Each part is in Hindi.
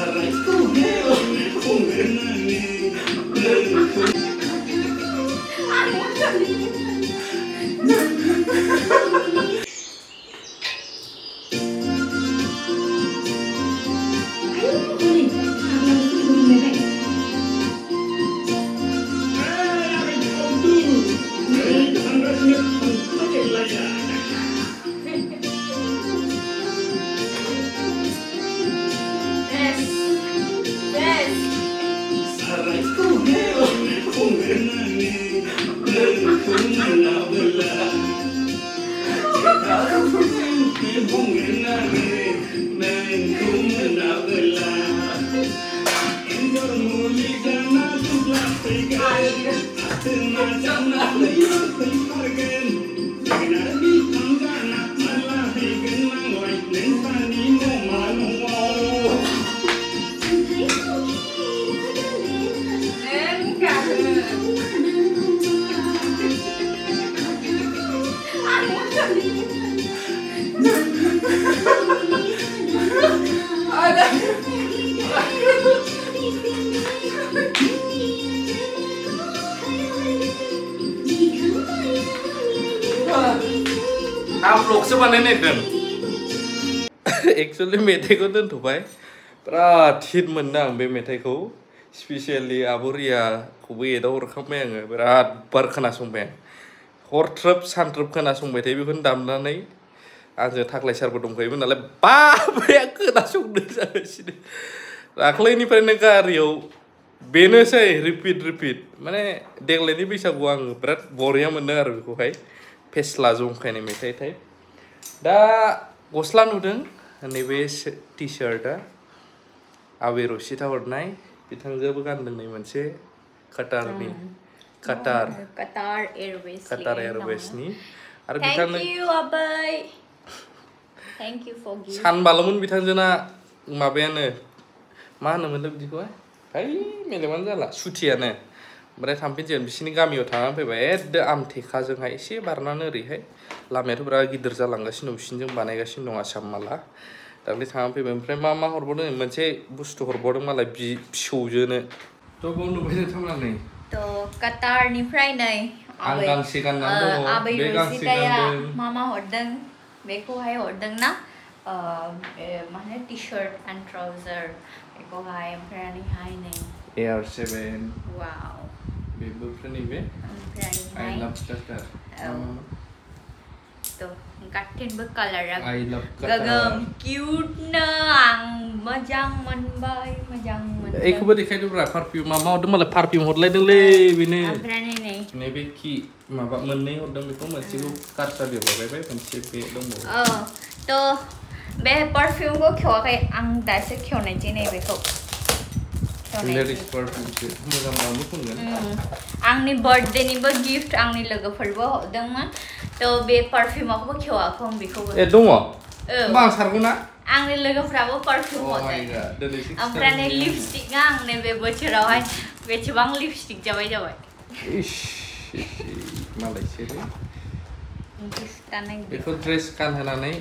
Thank you. Ты кайф, ты на тебя наплюешь, ты паркин आं ब्लगसो बानायनायदों एक्सुवेलि मेथाइखौ दोनथ'बाय बिराद हिट मोनदों आं बे मेथाइखौ स्पेसियेलि आब' रियाखौबो एदाव हरखांबाय आङो बिराद बार खोनासंबाय हरथ्रोब सानथ्रोब खोनासंबाय थायो बेखौनो दामनानै आंजों थाख्लाय सारबो दंखायोमोन नालाय खोनासंनो जागासिनो दाख्लैनिफ्रायनो गारियाव बेनोसै रिपिट रिपिट। माने देग्लायनि बैसागुआव आङो बिराद बरिया मोनदों आरो बेखौहाय फेस्ला जंखायनाय मेथाइ टाइप दा गस्ला नुदों नैबे टि सार्टआ आबे रसिता हरनाय बिथांजोबो गानदों नै मोनसे काटारनि काटार Qatar Airways काटार लिरनाय एयारवेसनि आरो बिथांनो Thank you for giving सानबाल'मोन बिथांजोना माबायानो मा होनोमोनलाय बिदिखौहाय? है मेलेमानो जाला सुथियानो। ओमफ्राय थांफिनसिगोन बिसिनि गामियाव थांनानै फैबाय। एकदो आमथेखाजोंहाय एसे बारनानै ओरैहाय लामायाथ' बिराद गिदिर जालांगासिनो दं। बिसिनिजों बानायगासिनो दं आसाम माला। दाख्लै थांनानै फैबाय। ओमफ्राय मा मा हरबावदों? मोनसे बुस्थु हरबावदों मालाय बि फिसौजोनो। थ' बाव नुबाय नोंथांमोना नै? थ' नै आं गांसे गाननानै दङ। बे गांसे गानदों। मा मा हरदों? बेखौहाय हरदों ना? मा होनो? टि शार्ट एन्ड ट्राउजार बेखौहाय ओमफ्रायहाय नै एयार सेभेन। वाव। बेबो नैबे आइ ओमफ्रायहाय लाभ काटार औ। थ' गाथेनबो कालारा आइ लाभ आं मोजां मोनबाय मोजां मोनदों এইखौबो देखायदोब्रा पारफिउम माबा मालाय पारफिउम हरलायदोंलै बेनो ओमफ्राय नै नै नैबे कि माबा मोननै हरदों बेखौ मोनसेखौ कार्साबियाव हरबायबाय मोनसे बे दंबावो औ थ' बे पारफिउमखौ खेवाखै आं दासो खेवनायसै नै बेखौ आंनि बार्थडेनिबो गिफ्ट आंनि लोगोफोरबो हरदोंमोन थ' बे पारफिउमाखौबो खेवाखै आं बेखौबो ए दङ औ होमबा आं सारगौ ना आंनि लोगोफ्राबो पारफिउम Oh my हरदों god, दिनैसो ओमफ्राय नै खिथानो लिपस्टिकआ आंनि बे बोसोरावहाय बेसेबां लिपस्टिक जाबाय जाबाय इस मालायसो रे खिथानाय बेखौ ड्रेस गानहोनानै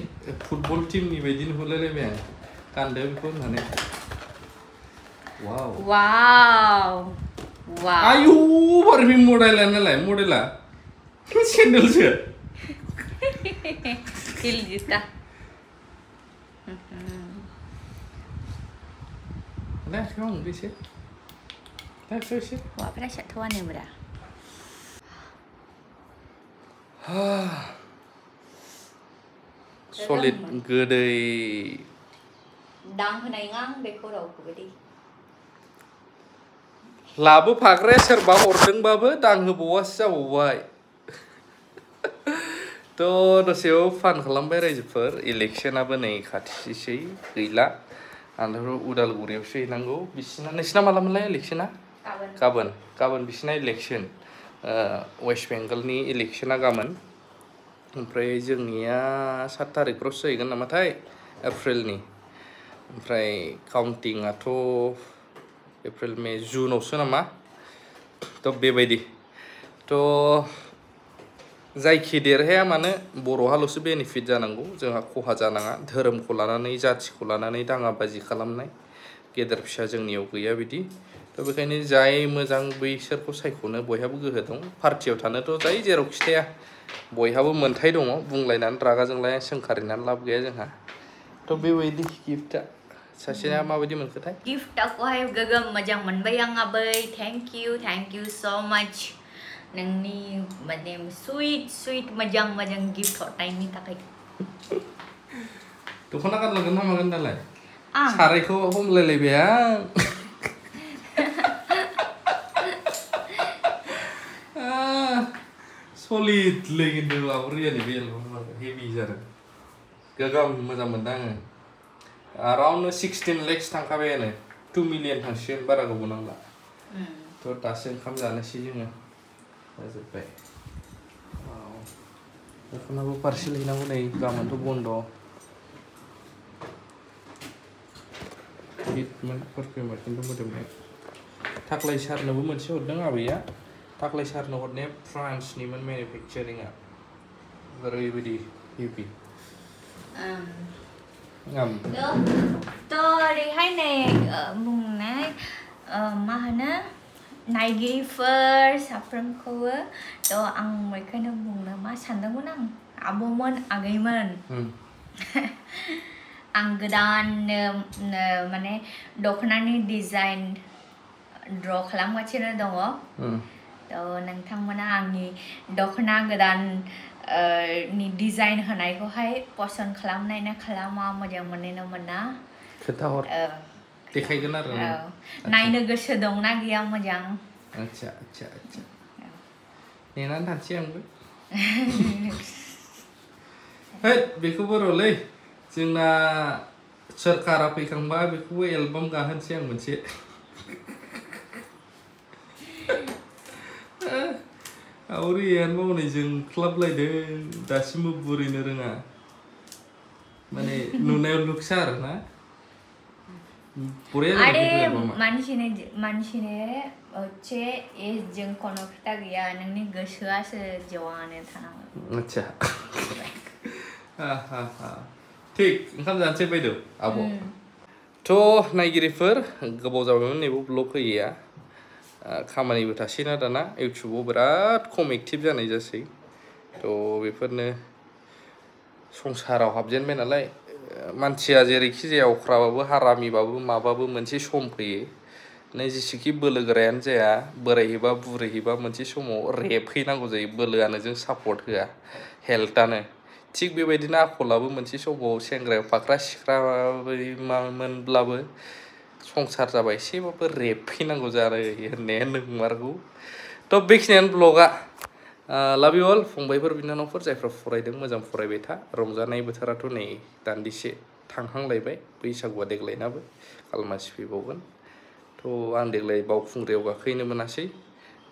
फुटबल टिमनि बायदि नुहुरलायलायबाय आं गानदो बेखौ होननानै Wow. Wow. അയ്യോ പെർഫ്യൂം മൂടല്ല എന്നല്ലേ മൂടില്ല Đây, không đi chết. Đây, chết chết. Quả phải sẽ thua nè mà đã. Solid gede. Đang hôm nay ngang về khô đầu của đi. लाबोफाग्राया सोरबा हरदोंबाबो दांहोबावासो जाबावबाय थ' दसेयाव फान खालामबाय रायजोफोर इलेक्सनाबो नै खाथिसै गैला आंथ' उदालगुरियावसो हैनांगौ बिसिना नोंसिना मालामोनलाय इलेक्सना गाबोन गाबोन गाबोन बिसिना इलेक्सन वेस्ट बेंगलनि इलेक्सना गाबोन ओमफ्राय जोंनिया सात थारिखफ्रावसो जाहैगोन नामाथाय एप्रिलनि ओमफ्राय काउन्टिंआथ' April May जुनावसो नामा थ' बेबायदि थ' जायखि देरहाया मानो बर'हाल'सो बेनिफिट जानांगौ। जोंहा खहा जानाङा। धोरोमखौ लानानै, जाथिखौ लानानै दाङाबाजि खालामनाय गेदेर फिसा जोंनियाव गैया बिदि। थ' बेखायनो जाय मोजां बैसोरखौ सायख'नो बयहाबो गोहो दं। पार्टियाव थानोथ' जाय जेरावखि थाया बयहाबो मोन्थाय दङ। बुंलायनानै रागा जोंलाय, सोंखारिनानै लाब गैया जोंहा। थ' बेबायदि गिफ्टआ सासेया माबायदि मोनखोथाय गिफ्टखौहाय गोगोम मोजां मोनबाय आं आबै थेंक इउ थेंक इउ स' माच नोंनि माने सुइट सुइट मोजां मोजां गिफ्ट हरनायनि थाखाय दख'ना गानलांगोन ना मागोन दालाय आं सारायखौ हमलायलायबाय आं सलिडलै खिन्थु आबरियानि बे एलबामा हेभि जादों गोगोम मोजां मोनदों आङो Around sixteen lakhs थांखाबायानो two million थांसिगोन बारा गोबाव नांला। उम, थ' दासो ओंखाम जानोसै जोङो। जाजोब्बाय। दख'नाबो पार्सेल हैनांगौ नै गाबोनथ' बन्द' हिटमोन पारफिउमा खिन्थु मोदोमनाय। थाख्लाय सारनोबो मोनसे हरदों आबैया। थाख्लाय सारनो हरनाया फ्रान्सनिमोन मेनुफेक्चारिंआ ओरैबायदि heavy ngầm. Tôi đi hay nè mùng này ờ, mà nè này ghi phơ sập râm khô á tôi ăn mấy cái nước mùng là má sẵn đâu muốn ăn. À bố môn à gây mền ăn cái đàn mà nè đồ khăn này design đồ khăn quá chứ nó đồ ừ. đó nàng thăng mà nó ăn gì đồ khăn cái đàn नि डिजाइन होनायखौहाय पसन्द खालामनाय ना खालामा मोजां मोननाय ना मोना खोन्थाहर औ, देखायगोन आरो औ। नायनो गोसो दंना गैया मोजां आदसा आदसा आदसा नेनानै थानोसै आंबो है बेखौबो र'लै जोंना सोरखारा फैखांबा बेखौबो एलबाम गाहोनोसै आं मोनसे Auri yan mo ni jeng club klub lagi deh, dasim buburi nih renga. Mana nunai luksar, na? Puri ada. Ada gitu ya, manusia manusia oce es jeng konok kita gya nengi gusua se jawan itu na. Aja. Ha ha ha. Tik, ngam che cepet do, abo. Hmm. Tuh, naik refer, gak bawa zaman ni bu, blok ya. खामानिबो थासैना दाना। इउटुबाव बिराद खम एक्टिभ जानाय जासै। थ' बेफोरनो संसाराव हाबजेनबाय नालाय। मानसिया जेरैखि जाया अख्राबाबो हारामिबाबो माबाबो मोनसे सम फैयो। नों जेसेखि बोलो जाया, बोरायहैबा बुरैहैबा मोनसे समाव रेबहैनांगौ जायो। बोलोआनो जों सापर्ट होआ, हेल्थआनो। थिग बेबायदिनो आखलाबो मोनसे समाव सेंग्रायाव फाख्रा सिख्रा मोनब्लाबो संसार जाबा एसेबाबो रेबहैनांगौ जायो होननाया नोंमारगौ। थ' बेखिनियानो ब्लगआ। लाभ इउ अल फंबायफोर बिनानावफोर जायफ्रा फरायदों मोजां फरायबाय था, रंजानाय बोथोराथ' नै दान्दिसे थांहांलायबाय बैसागुआ देग्लायनाबो खालमासि फैबावगोन। थ' आं देग्लाय बावखुंग्रियाव गाखोहैनो मोनासै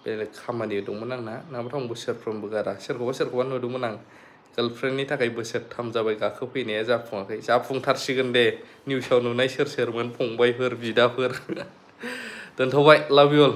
बेलेग खामानि दंमोन आंना। नङाबाथ' आं गारा, सोरखौबा सोरखौबा नुदोंमोन आं। गार्लफ्रेन्डनि थाखाय बोसोरथाम जाबाय गाखोफैनाया जाफुङाखै जाफुंथारसिगोन दे निउसाव नुनाय सोर सोरमोन फंबायफोर बिदाफोर दोनथ'बाय लाभ इउ अल